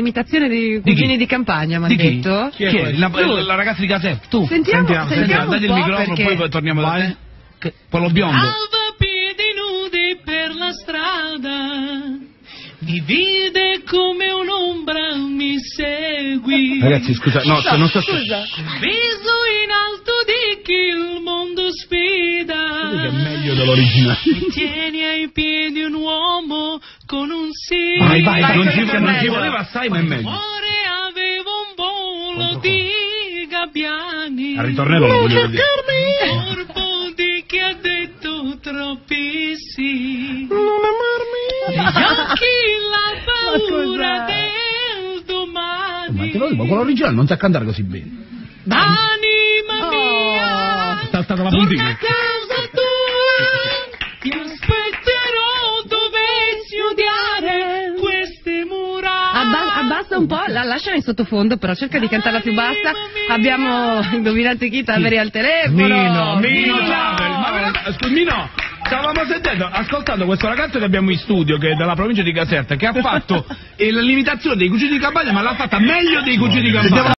l'imitazione dei Di chi? cugini di campagna, mi ha Di chi? detto. Chi è? La, la ragazza di Caserta, tu. Sentiamo, sentiamo, sentiamo date il un po' microfono, perché- poi torniamo da te. Che- Quello biondo. Alva piedi nudi per la strada, mi vide come un'ombra mi segui. Ragazzi, scusa, no, se non sto... Viso in alto di chi il mondo Che sfida. è meglio dell'originale. Tieni ai piedi un uomo con un sì. Vai, vai, Vai, non, ci, non ci voleva assai, ma è meglio. Amore aveva un volo di gabbiani. Al ritornello lo voglio vedere. Corpo di chi ha detto troppi sì. Negli occhi la paura del domani. Ma te lo dico, quello originale non sa cantare così bene. Anima mia, È saltata la puntina. Abba- abbassa un po', la lascia in sottofondo, però cerca di cantarla più bassa. Abbiamo indovinate chi Taveri al telefono. Mino, Mino. Taver, ma scusi, Mino, stavamo sentendo, ascoltando questo ragazzo che abbiamo in studio, che è della provincia di Caserta, che ha fatto eh, l'imitazione dei cugini di campagna, ma l'ha fatta meglio dei cugini di campagna.